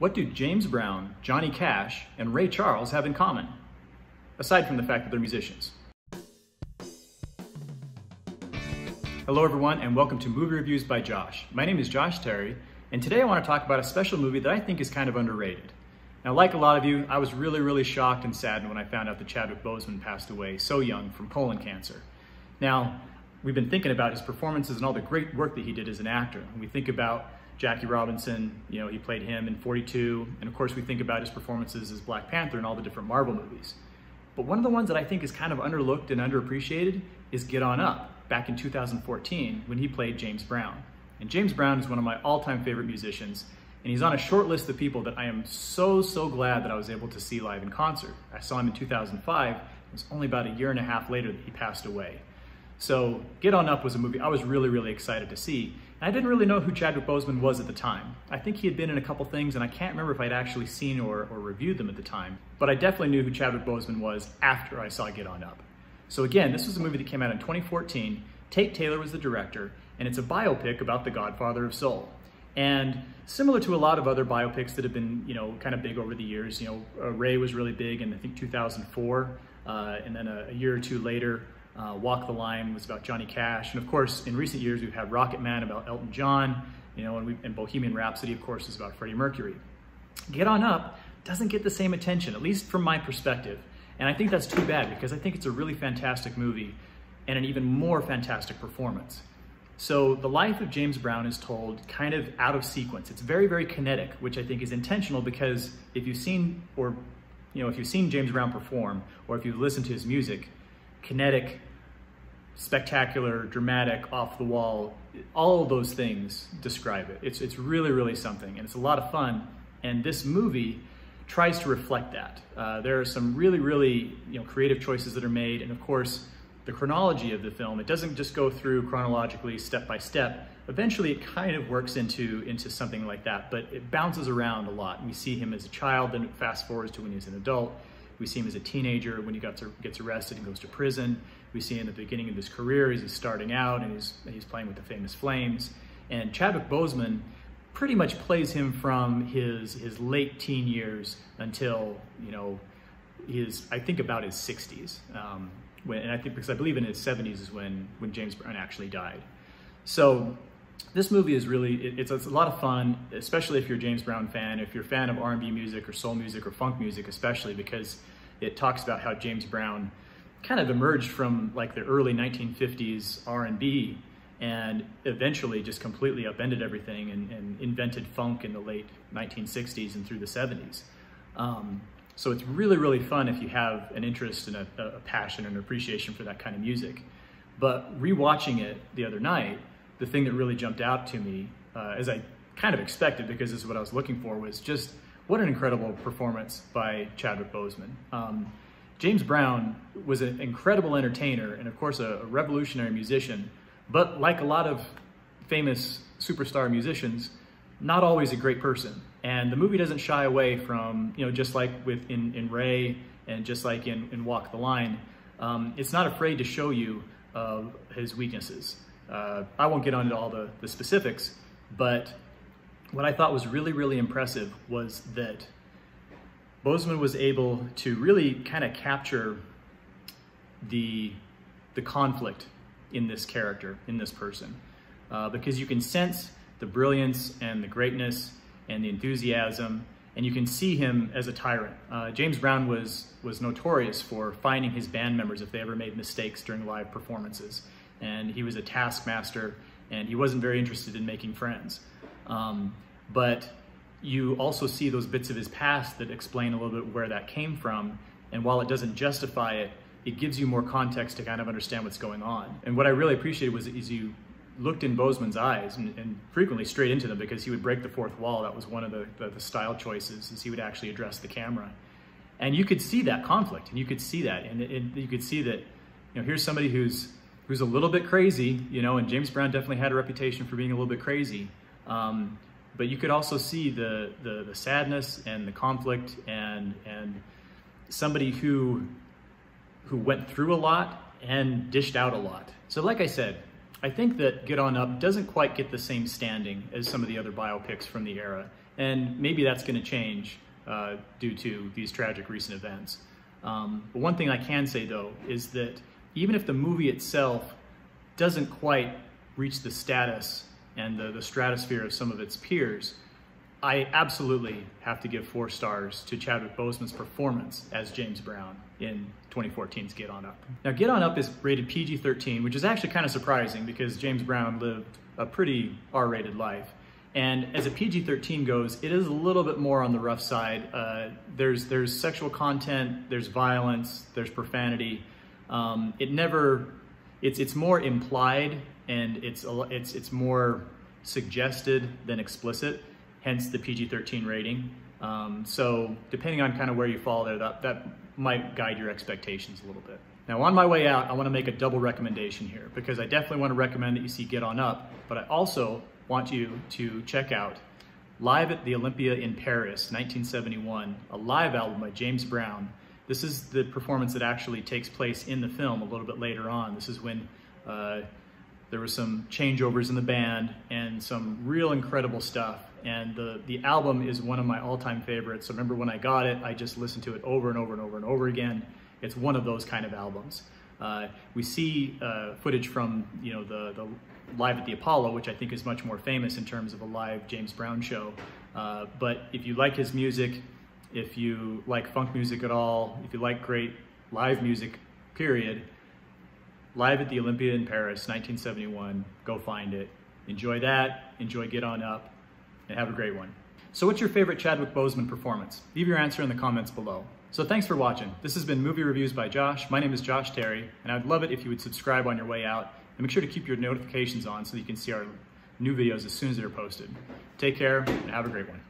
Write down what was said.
What do James Brown, Johnny Cash, and Ray Charles have in common? Aside from the fact that they're musicians. Hello everyone and welcome to Movie Reviews by Josh. My name is Josh Terry and today I want to talk about a special movie that I think is kind of underrated. Now like a lot of you, I was really really shocked and saddened when I found out that Chadwick Boseman passed away so young from colon cancer. Now, we've been thinking about his performances and all the great work that he did as an actor. We think about Jackie Robinson, you know, he played him in 42. And of course, we think about his performances as Black Panther in all the different Marvel movies. But one of the ones that I think is kind of underlooked and underappreciated is Get On Up, back in 2014 when he played James Brown. And James Brown is one of my all-time favorite musicians, and he's on a short list of people that I am so, so glad that I was able to see live in concert. I saw him in 2005, it was only about a year and a half later that he passed away. So Get On Up was a movie I was really, really excited to see. I didn't really know who Chadwick Boseman was at the time. I think he had been in a couple things, and I can't remember if I'd actually seen or, or reviewed them at the time. But I definitely knew who Chadwick Boseman was after I saw Get On Up. So again, this was a movie that came out in 2014. Tate Taylor was the director, and it's a biopic about the godfather of soul. And similar to a lot of other biopics that have been, you know, kind of big over the years, you know, uh, Ray was really big in I think 2004, uh, and then a, a, year or two later, uh, Walk the Line was about Johnny Cash. And of course, in recent years, we've had Rocket Man about Elton John, you know, and, we, and Bohemian Rhapsody, of course, is about Freddie Mercury. Get On Up doesn't get the same attention, at least from my perspective. And I think that's too bad because I think it's a really fantastic movie and an even more fantastic performance. So the life of James Brown is told kind of out of sequence. It's very, very kinetic, which I think is intentional because if you've seen or you know, if you've seen James Brown perform or if you've listened to his music, kinetic, spectacular, dramatic, off the wall, all those things describe it. It's, it's really, really something, and it's a lot of fun. And this movie tries to reflect that. Uh, there are some really, really you know, creative choices that are made, and of course, the chronology of the film, it doesn't just go through chronologically step by step. Eventually it kind of works into, into something like that, but it bounces around a lot. We see him as a child, then it fast forwards to when he's an adult. We see him as a teenager when he gets, gets arrested and goes to prison. We see him at the beginning of his career as he's starting out and he's, he's playing with the famous Flames. And Chadwick Boseman pretty much plays him from his, his late teen years until, you know, his, I think about his 60s. Um, when, and I think because I believe in his 70s is when, when James Brown actually died. So this movie is really, it, it's, it's, a lot of fun, especially if you're a James Brown fan, if you're a fan of R&B music or soul music or funk music especially, because it talks about how James Brown kind of emerged from like the early 1950s R&B and eventually just completely upended everything and, and, invented funk in the late 1960s and through the 70s. Um, so it's really, really fun if you have an interest and a, a passion and appreciation for that kind of music. But rewatching it the other night, the thing that really jumped out to me, uh, as I kind of expected because this is what I was looking for, was just what an incredible performance by Chadwick Boseman. Um, James Brown was an incredible entertainer and of course a, a revolutionary musician, but like a lot of famous superstar musicians, not always a great person. And the movie doesn't shy away from, you know, just like with in, in Ray and just like in, in Walk the Line, um, it's not afraid to show you uh, his weaknesses. Uh, I won't get into all the, the specifics, but what I thought was really, really impressive was that Boseman was able to really kind of capture the, the conflict in this character, in this person, uh, because you can sense the brilliance and the greatness and the enthusiasm, and you can see him as a tyrant. Uh, James Brown was, was notorious for finding his band members if they ever made mistakes during live performances and he was a taskmaster and he wasn't very interested in making friends. Um, but you also see those bits of his past that explain a little bit where that came from. And while it doesn't justify it, it gives you more context to kind of understand what's going on. And what I really appreciated was as you looked in Boseman's eyes and, and, frequently straight into them because he would break the fourth wall. That was one of the, the, the style choices is he would actually address the camera. And you could see that conflict and you could see that. And, and you could see that, you know, here's somebody who's who's a little bit crazy, you know, and James Brown definitely had a reputation for being a little bit crazy. Um, but you could also see the, the, the sadness and the conflict and and somebody who who went through a lot and dished out a lot. So like I said, I think that Get On Up doesn't quite get the same standing as some of the other biopics from the era. And maybe that's going to change uh, due to these tragic recent events. Um, but one thing I can say though is that even if the movie itself doesn't quite reach the status and the, the stratosphere of some of its peers, I absolutely have to give four stars to Chadwick Boseman's performance as James Brown in 2014's Get On Up. Now, Get On Up is rated PG-13, which is actually kind of surprising because James Brown lived a pretty R-rated life. And as a PG-13 goes, it is a little bit more on the rough side. Uh, there's there's sexual content, there's violence, there's profanity. Um, it never, it's it's more implied and it's it's it's more suggested than explicit. Hence the PG-13 rating. Um, so depending on kind of where you fall there, that that might guide your expectations a little bit. Now on my way out, I want to make a double recommendation here because I definitely want to recommend that you see Get On Up, but I also want you to check out Live at the Olympia in Paris, 1971, a live album by James Brown. This is the performance that actually takes place in the film a little bit later on. This is when uh, there were some changeovers in the band and some real incredible stuff. And the, the album is one of my all-time favorites. So remember when I got it, I just listened to it over and over and over and over again. It's one of those kind of albums. Uh, we see uh, footage from you know the, the live at the Apollo, which I think is much more famous in terms of a live James Brown show. Uh, but if you like his music, if you like funk music at all, if you like great live music, period, live at the Olympia in Paris, 1971, go find it. Enjoy that, enjoy Get On Up, and have a great one. So what's your favorite Chadwick Boseman performance? Leave your answer in the comments below. So thanks for watching. This has been Movie Reviews by Josh. My name is Josh Terry, and I'd love it if you would subscribe on your way out and make sure to keep your notifications on so you can see our new videos as soon as they're posted. Take care and have a great one.